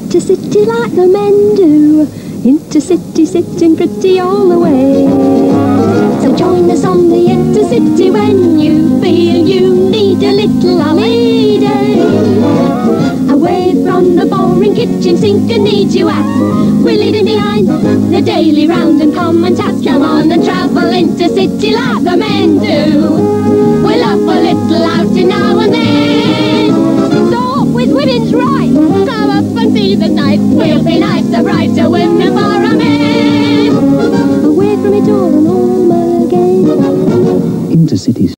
Intercity like the men do. Intercity sitting pretty all the way. So join us on the Intercity when you feel you need a little holiday. Away from the boring kitchen sink and need you at. We're leaving behind the daily round and common task. Come on and travel Intercity like the men do. Up and the. We'll be nice, the brighter women for a men. Away from it all and home again. Intercities.